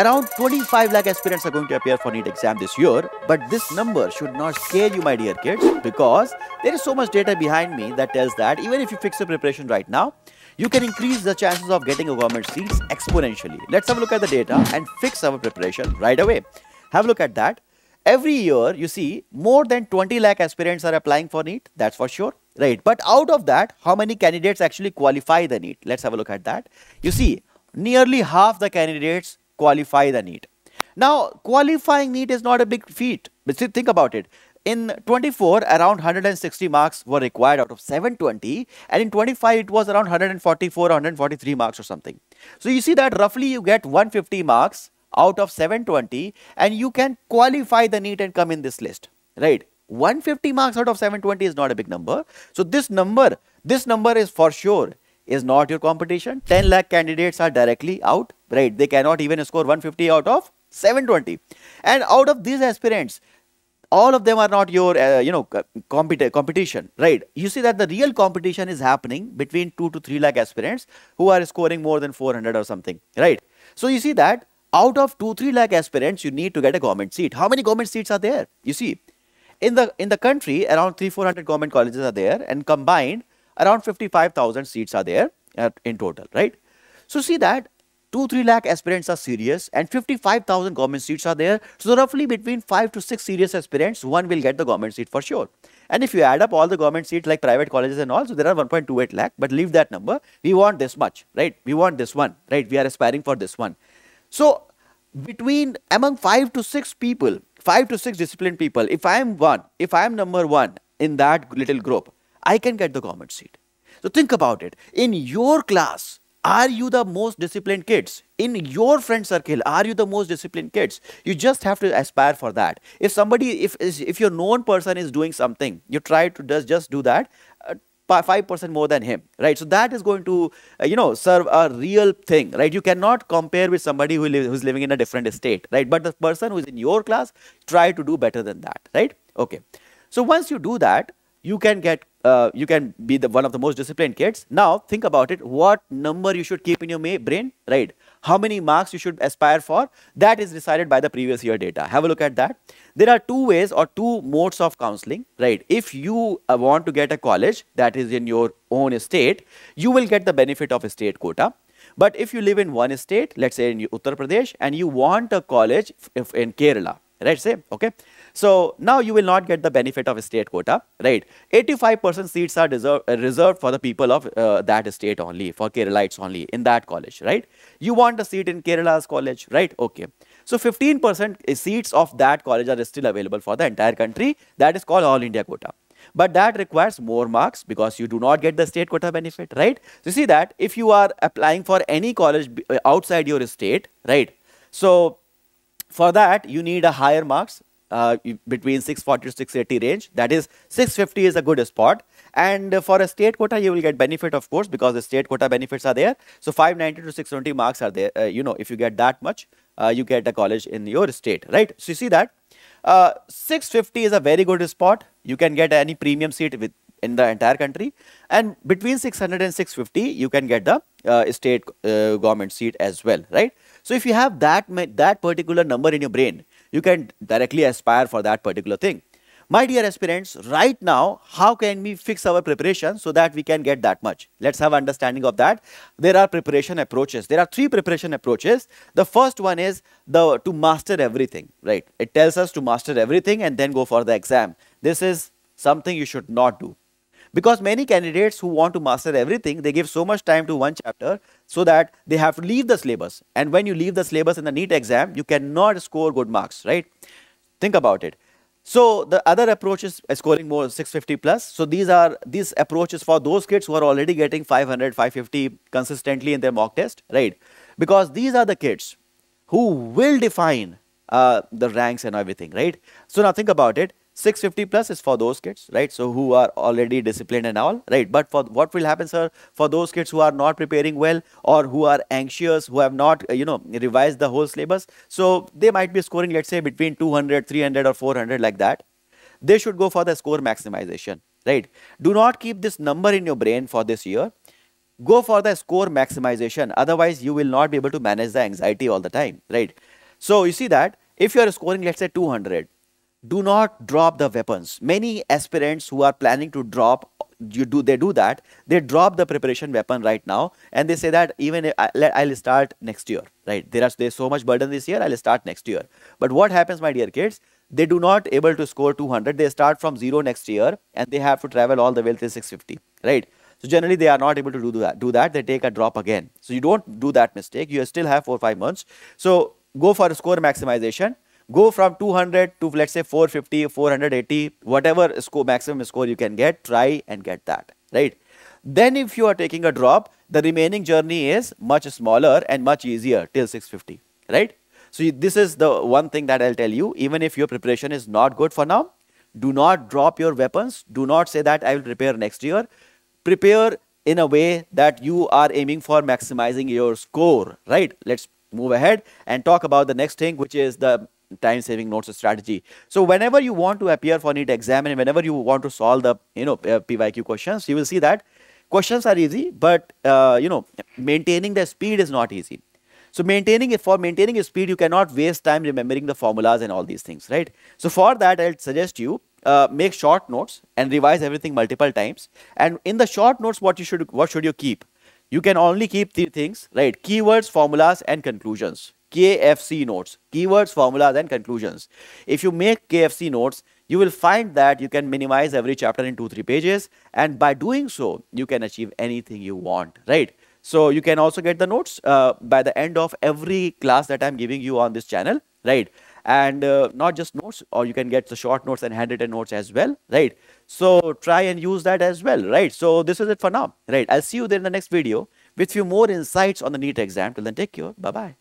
Around 25 lakh aspirants are going to appear for NEET exam this year, but this number should not scare you, my dear kids, because there is so much data behind me that tells that even if you fix your preparation right now, you can increase the chances of getting a government seats exponentially. Let's have a look at the data and fix our preparation right away. Have a look at that. Every year, you see, more than 20 lakh aspirants are applying for NEET, that's for sure, right? But out of that, how many candidates actually qualify the NEET? Let's have a look at that. You see, nearly half the candidates qualify the NEET. Now, qualifying NEET is not a big feat. But think about it. In 24, around 160 marks were required out of 720, and in 25, it was around 144 143 marks or something. So you see that roughly you get 150 marks out of 720, and you can qualify the NEET and come in this list, right? 150 marks out of 720 is not a big number. So this number, this number is for sure is not your competition. 10 lakh candidates are directly out, right? They cannot even score 150 out of 720. And out of these aspirants, all of them are not your, uh, you know, compet competition, right? You see that the real competition is happening between 2 to 3 lakh aspirants who are scoring more than 400 or something, right? So you see that out of 2 3 lakh aspirants you need to get a government seat how many government seats are there you see in the in the country around 3 400 government colleges are there and combined around 55000 seats are there uh, in total right so see that 2 3 lakh aspirants are serious and 55000 government seats are there. So roughly between 5 to 6 serious aspirants one will get the government seat for sure. And if you add up all the government seats like private colleges and all so there are 1.28 lakh but leave that number. We want this much right? We want this one right? We are aspiring for this one. So between among five to six people, five to six disciplined people, if I am one, if I am number one in that little group, I can get the government seat. So think about it. In your class, are you the most disciplined kids? In your friend circle, are you the most disciplined kids? You just have to aspire for that. If somebody, if if your known person is doing something, you try to just, just do that. Uh, 5% more than him, right? So that is going to, uh, you know, serve a real thing, right? You cannot compare with somebody who li who's living in a different state, right? But the person who is in your class, try to do better than that, right? Okay. So once you do that, you can get uh, you can be the one of the most disciplined kids. Now think about it. What number you should keep in your brain, right? How many marks you should aspire for? That is decided by the previous year data. Have a look at that. There are two ways or two modes of counseling, right? If you uh, want to get a college that is in your own state, you will get the benefit of a state quota. But if you live in one state, let's say in Uttar Pradesh, and you want a college in Kerala, let's say, okay, so now you will not get the benefit of a state quota, right? 85% seats are deserve, uh, reserved for the people of uh, that state only, for Keralites only in that college, right? You want a seat in Kerala's college, right? Okay. So 15% seats of that college are still available for the entire country. That is called All India quota. But that requires more marks because you do not get the state quota benefit, right? So you see that if you are applying for any college uh, outside your state, right? So for that, you need a higher marks uh, between 640 to 680 range. That is 650 is a good spot. And for a state quota, you will get benefit, of course, because the state quota benefits are there. So 590 to 620 marks are there. Uh, you know, if you get that much, uh, you get a college in your state, right? So you see that uh, 650 is a very good spot. You can get any premium seat with in the entire country and between 600 and 650 you can get the uh, state government seat as well right so if you have that that particular number in your brain you can directly aspire for that particular thing. My dear aspirants, right now, how can we fix our preparation so that we can get that much? Let's have understanding of that. There are preparation approaches. There are three preparation approaches. The first one is the to master everything, right? It tells us to master everything and then go for the exam. This is something you should not do. Because many candidates who want to master everything, they give so much time to one chapter so that they have to leave the syllabus. And when you leave the syllabus in the NEET exam, you cannot score good marks, right? Think about it. So the other approach is scoring more 650 plus. So these are these approaches for those kids who are already getting 500, 550 consistently in their mock test, right? Because these are the kids who will define uh, the ranks and everything, right? So now think about it. 650 plus is for those kids, right? So who are already disciplined and all, right? But for what will happen, sir, for those kids who are not preparing well or who are anxious, who have not, you know, revised the whole syllabus, so they might be scoring, let's say, between 200, 300 or 400 like that. They should go for the score maximization, right? Do not keep this number in your brain for this year. Go for the score maximization. Otherwise, you will not be able to manage the anxiety all the time, right? So you see that if you are scoring let's say 200, do not drop the weapons. Many aspirants who are planning to drop you do they do that. They drop the preparation weapon right now and they say that even I, i'll start next year right? There are there's so much burden this year i'll start next year. But what happens my dear kids? They do not able to score 200 they start from zero next year and they have to travel all the way till 650 right? So generally they are not able to do that do that. They take a drop again. So you don't do that mistake. You still have four five months. So go for score maximization go from 200 to let's say 450 480 whatever score maximum score you can get try and get that right? Then if you are taking a drop the remaining journey is much smaller and much easier till 650 right? So this is the one thing that i'll tell you. Even if your preparation is not good for now do not drop your weapons. Do not say that i will prepare next year. Prepare in a way that you are aiming for maximizing your score right? Let's move ahead and talk about the next thing which is the time saving notes strategy. So whenever you want to appear for NEET exam and whenever you want to solve the you know PYQ questions, you will see that questions are easy, but uh, you know maintaining the speed is not easy. So maintaining it for maintaining a speed, you cannot waste time remembering the formulas and all these things, right? So for that, I'll suggest you uh, make short notes and revise everything multiple times. And in the short notes, what you should what should you keep? You can only keep three things, right? Keywords, formulas, and conclusions. KFC notes, keywords, formulas, and conclusions. If you make KFC notes, you will find that you can minimize every chapter in two, three pages. And by doing so, you can achieve anything you want, right? So you can also get the notes uh, by the end of every class that I'm giving you on this channel, right? And uh, not just notes, or you can get the short notes and handwritten notes as well, right? So try and use that as well, right? So this is it for now, right? I'll see you there in the next video with few more insights on the NEET exam. Till then, take care. Bye-bye.